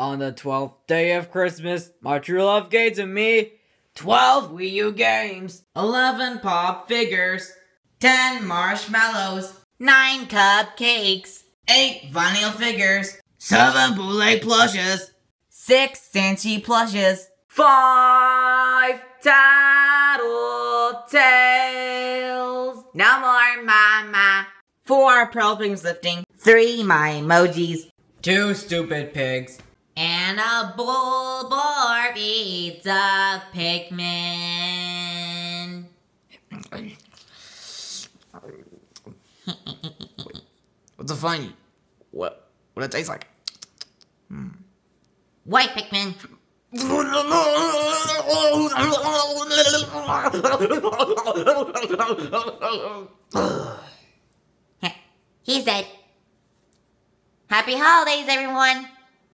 On the twelfth day of Christmas, my true love gave to me twelve Wii U games, eleven pop figures, ten marshmallows, nine cupcakes, eight vinyl figures, seven boule plushes, six Sanchi plushes, five Tattletails, no more mama, four pearl pings lifting, three my emojis, two stupid pigs, and a bull Bulborb eats a Pikmin. What's a funny? What? What it tastes like? Hmm. White Pikmin. He's dead. Happy holidays, everyone.